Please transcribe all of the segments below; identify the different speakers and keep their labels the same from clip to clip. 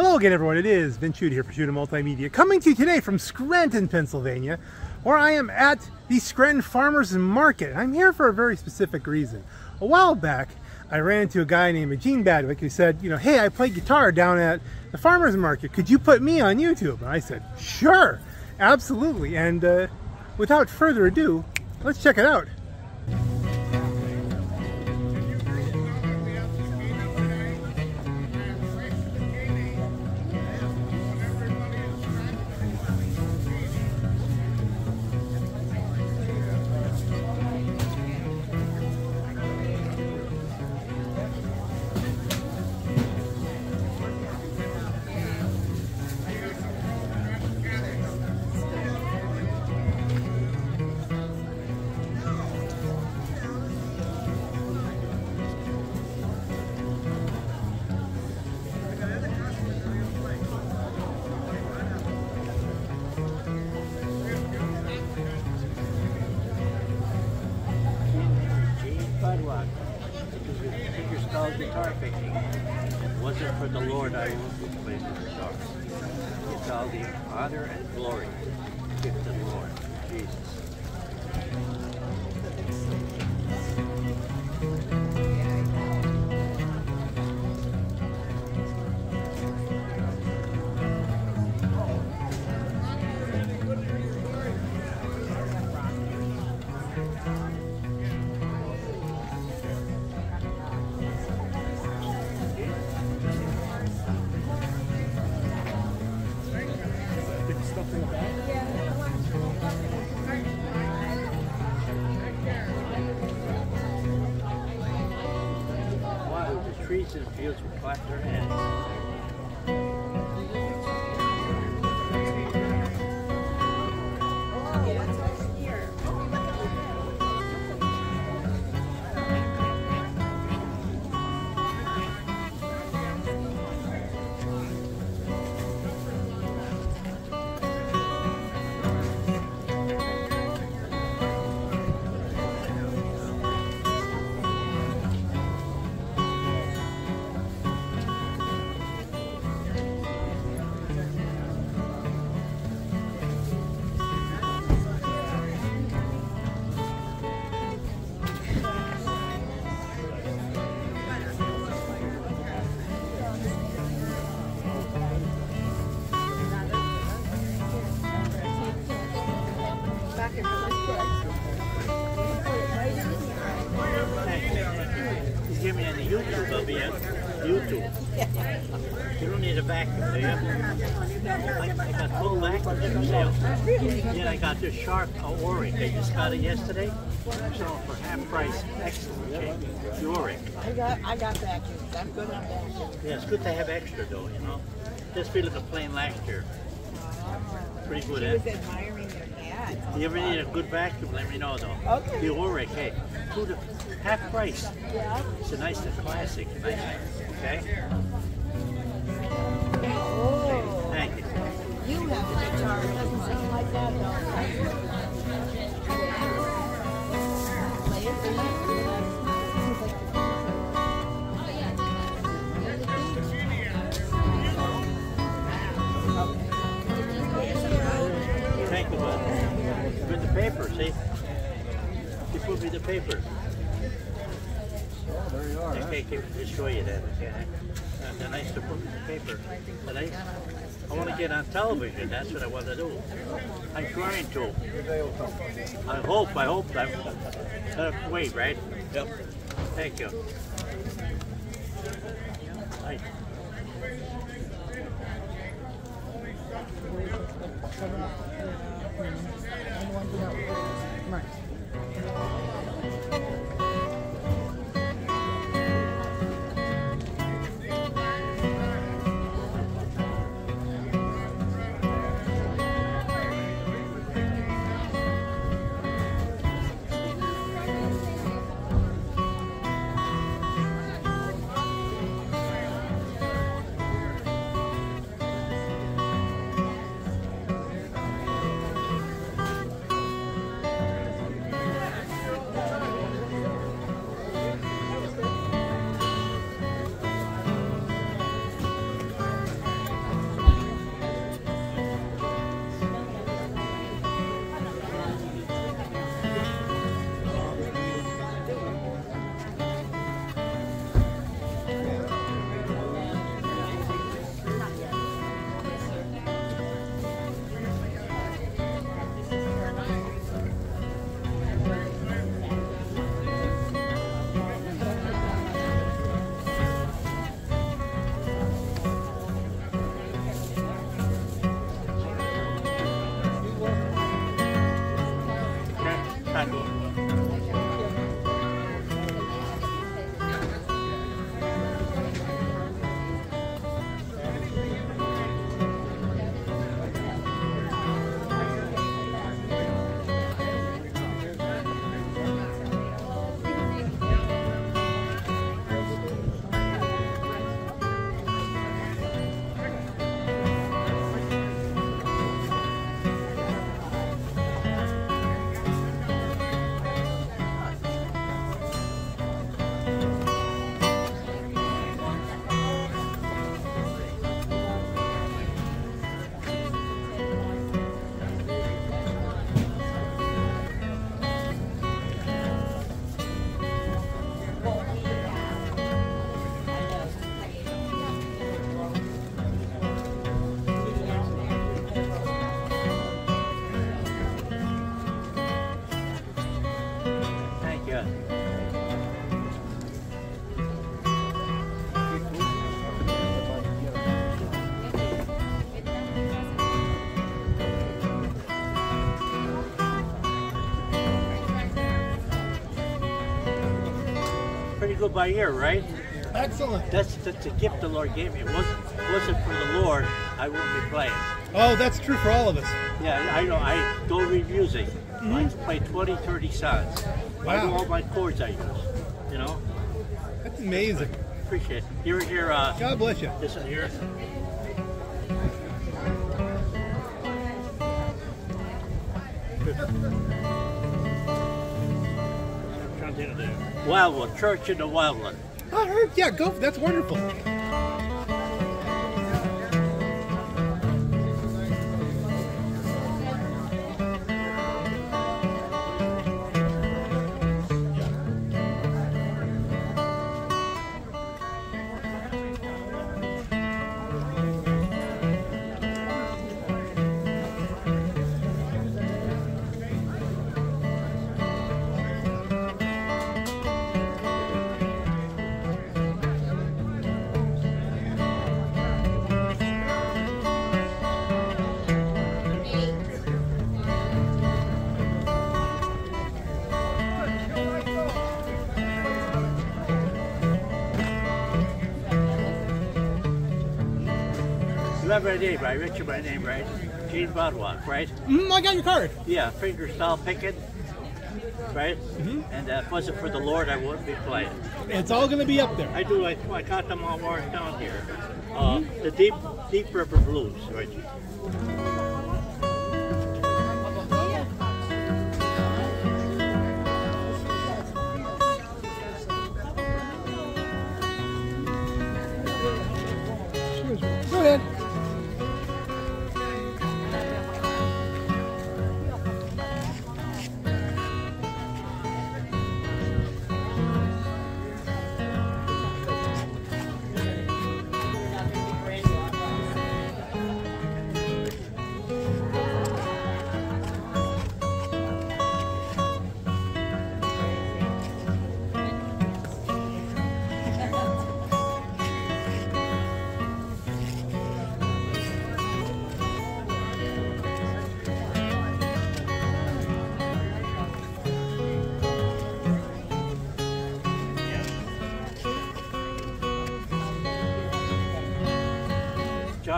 Speaker 1: Hello again everyone, it is Vince Shuta here for Shuta Multimedia, coming to you today from Scranton, Pennsylvania, where I am at the Scranton Farmers Market. I'm here for a very specific reason. A while back, I ran into a guy named Gene Badwak who said, you know, hey, I play guitar down at the Farmers Market, could you put me on YouTube? And I said, sure, absolutely. And uh, without further ado, let's check it out.
Speaker 2: Got this Shark Oreck. I just got it yesterday. So for half price, excellent shape. The Oreck.
Speaker 3: I got, I got vacuums. I'm good on.
Speaker 2: Yeah, it's good to have extra though, you know. Just feel like a plane last year. Pretty good,
Speaker 3: She
Speaker 2: eh?
Speaker 3: was admiring your hat.
Speaker 2: If you ever need a good vacuum, let me know though.
Speaker 3: Okay.
Speaker 2: The Oreck, hey, two to half price.
Speaker 3: Yeah.
Speaker 2: It's a nice classic, nice, okay? Paper, see? You put me the paper. there you are. Okay, can just show you that, okay? Uh, nice to put me the paper. Nice. I want to get on television. That's what I want to do. I'm trying to. I hope, I hope I'm uh, wait, right? Yep. Thank you. Hi. Right. Go by ear, right?
Speaker 1: Excellent.
Speaker 2: That's that's a gift the Lord gave me. It wasn't wasn't for the Lord, I wouldn't be playing.
Speaker 1: Oh, that's true for all of us.
Speaker 2: Yeah, I know. I don't read music. I play 20, 30 songs. I know all my chords I use. You know,
Speaker 1: That's amazing.
Speaker 2: appreciate it. Here, here. Uh,
Speaker 1: God bless you.
Speaker 2: this one here. Wildwood, Church in the Wildwood.
Speaker 1: I heard. Yeah, go. That's wonderful.
Speaker 2: Have my name, right? Richard, my name, right? Gene Badwak, right?
Speaker 1: Mm, I got your card.
Speaker 2: Yeah, fingerstyle picking, right? And uh, if it wasn't for the Lord, I wouldn't be playing.
Speaker 1: It's all going to be up there.
Speaker 2: I do. I, I got them all marked down here. Uh, the deep, deep river blues, right?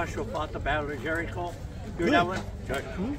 Speaker 2: Joshua fought the battle of Jericho. You
Speaker 1: Good.
Speaker 2: hear that one?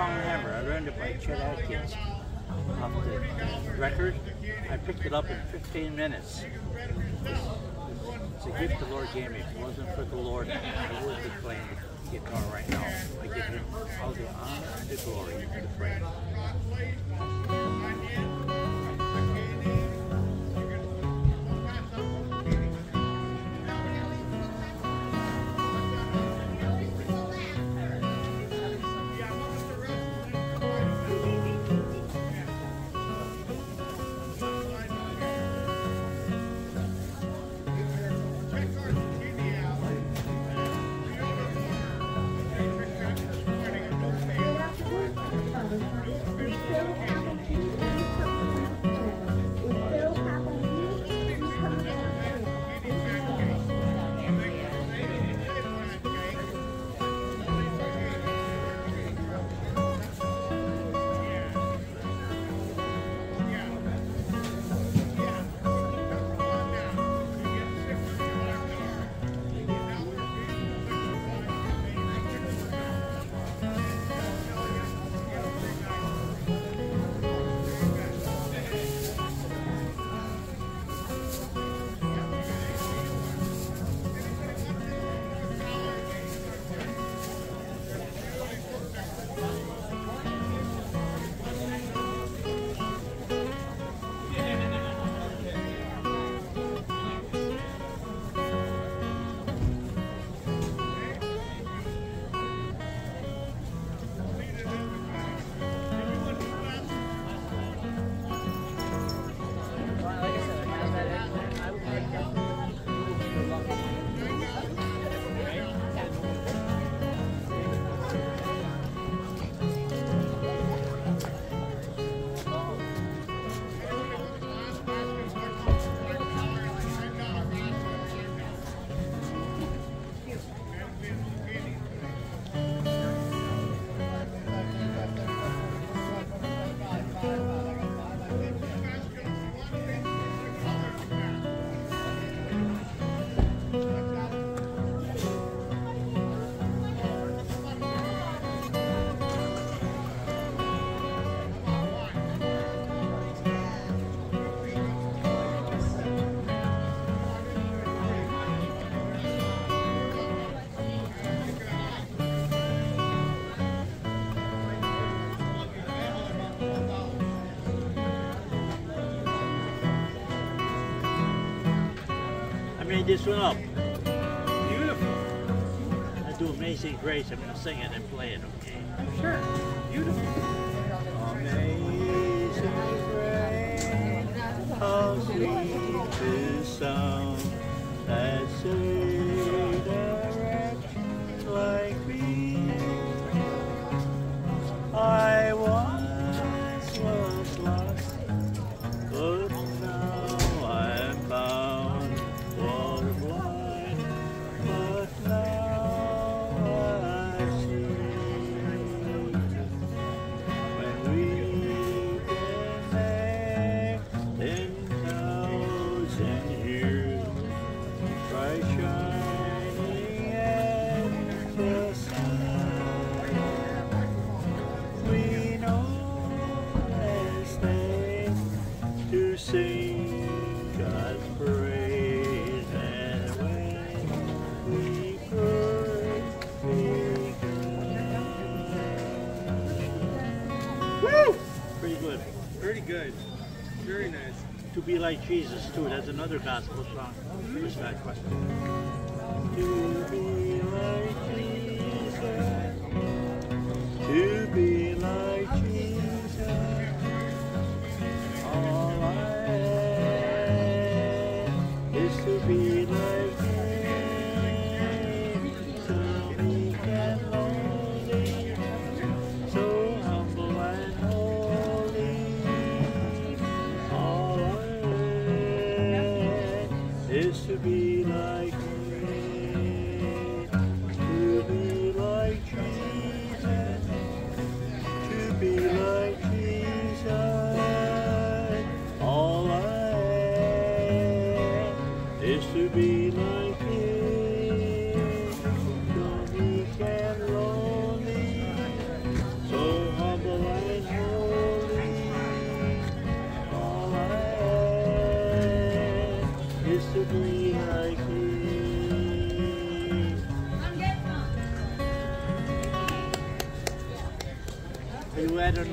Speaker 2: Hammer. I learned to play Chet Atkins off the record. I picked it up in 15 minutes. It's a gift the Lord gave me. If it wasn't for the Lord, I wouldn't be playing guitar right now. I give him all the honor and the glory and the praise. Made this one up.
Speaker 1: Beautiful.
Speaker 2: I do Amazing Grace. I'm going to sing it and play it, okay?
Speaker 1: I'm sure. Beautiful.
Speaker 2: Amazing grace, how sweet the sound that saved like Jesus too. That's another gospel song. Who's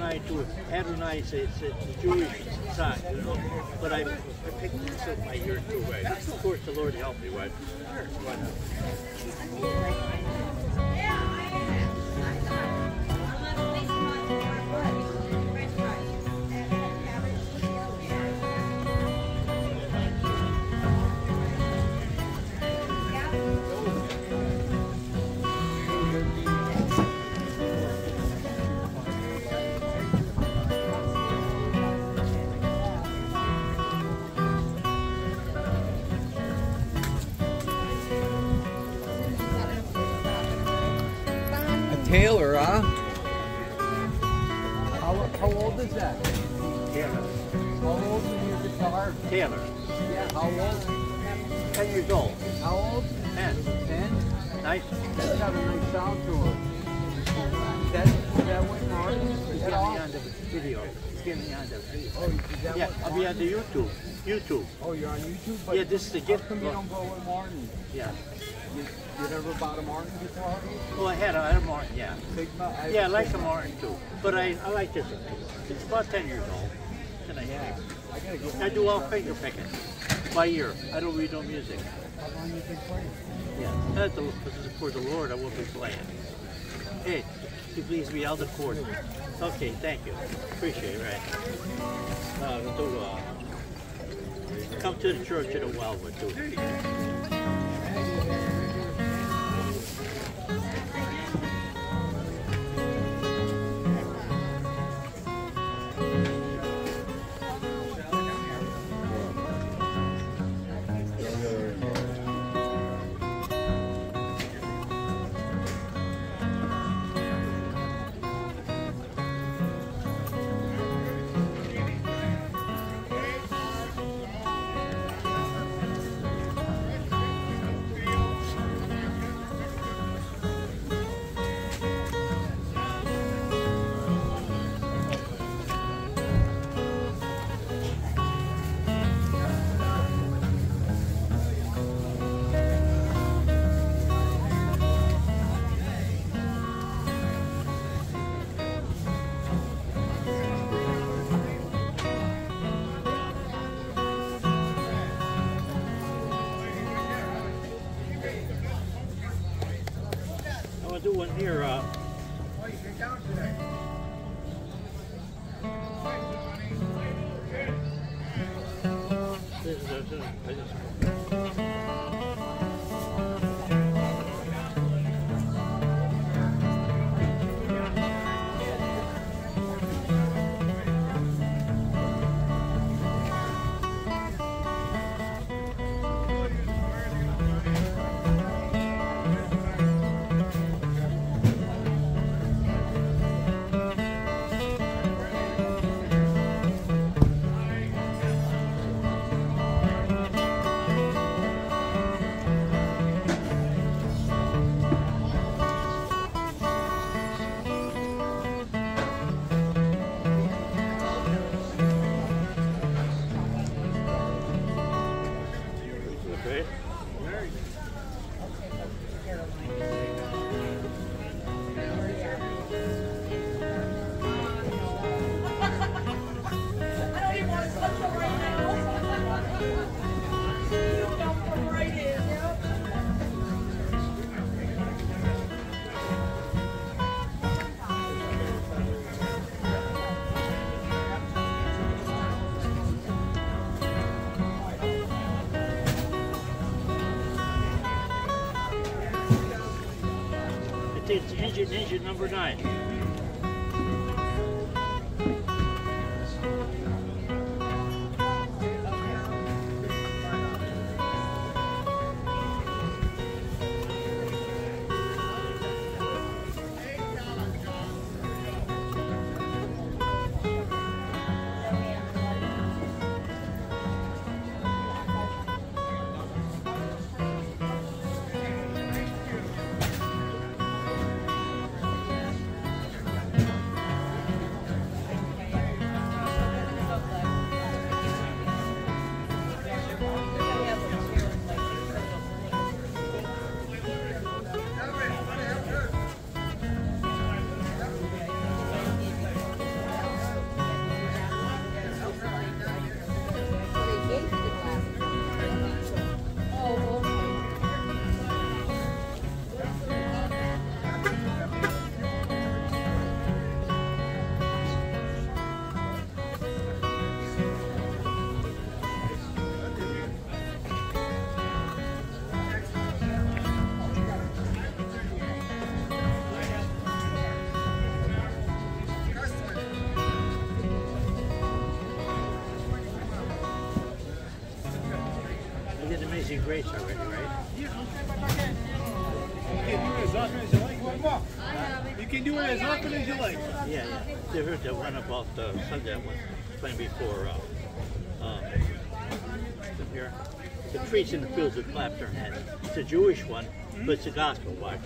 Speaker 2: Adonai too. Adonai is it's a Jewish song, you know. But I, I picked this up my ear too. Right? Of course, the Lord helped me. Right? Why not? Nice.
Speaker 4: That's got a nice sound to it. That, that what Martin? Is
Speaker 2: He's
Speaker 4: that
Speaker 2: got
Speaker 4: all?
Speaker 2: me on the video. He's getting me on the video.
Speaker 4: Oh, is that
Speaker 2: Yeah, I'll be on the YouTube. YouTube.
Speaker 4: Oh, you're on YouTube? But
Speaker 2: Yeah, this is the
Speaker 4: How
Speaker 2: gift.
Speaker 4: come you don't go with Martin?
Speaker 2: Yeah.
Speaker 4: You, you never bought a Martin guitar?
Speaker 2: Well, oh, I had a, I had a Martin, yeah.
Speaker 4: Sigma? I-
Speaker 2: Yeah, I like the Martin too. But I, I like this one too. It's about 10 years old. And I,
Speaker 4: Yeah. I gotta get
Speaker 2: I do all finger picking by ear. I don't read no music.
Speaker 4: How long you been playing?
Speaker 2: Yeah. That's the, this is for the Lord, I will be playing. Hey, you please be out the court. Okay, thank you. Appreciate it, right. Uh, to, uh, come to the church in a Wildwood too. Here. Uh, It's, engine, engine number nine. Did Amazing Grace already, right?
Speaker 1: You can do it as often as you like. You can do it as often as you like.
Speaker 2: Yeah, yeah. They heard the one about the Sunday one playing before. Uh, uh, here, the trees in the fields of Clapton had. It's a Jewish one, but it's a gospel watch.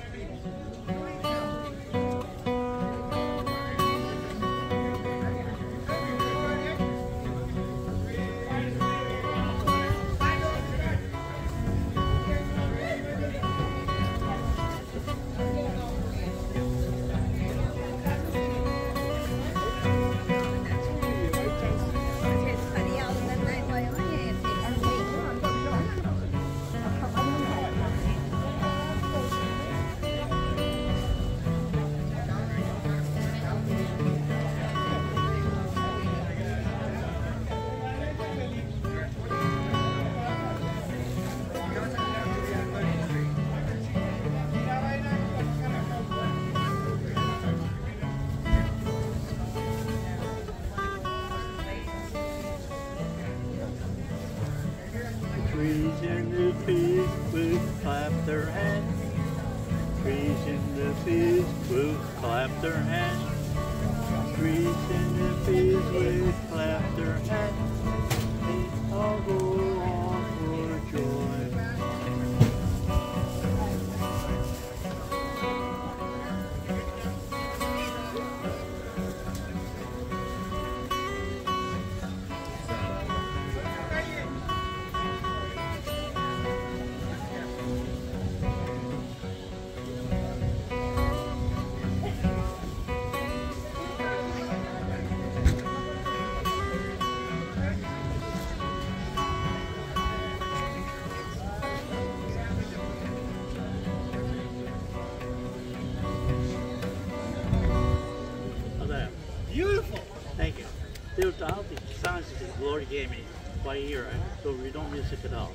Speaker 2: By ear, I- so we don't music at all.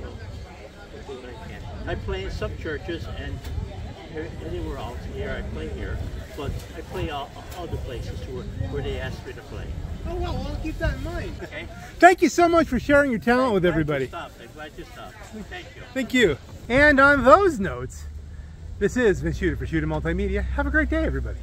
Speaker 2: So, I do what I can. I play in some churches and anywhere else here, I play here, but I play all other places where, where they ask me to play.
Speaker 1: Oh well, I'll keep that in mind.
Speaker 2: Okay?
Speaker 1: Thank you so much for sharing your talent with
Speaker 2: Glad you
Speaker 1: everybody.
Speaker 2: stopped. I'm glad you stopped. Thank you.
Speaker 1: Thank you. And on those notes, this is Vince Shuta for Shuta Multimedia. Have a great day, everybody.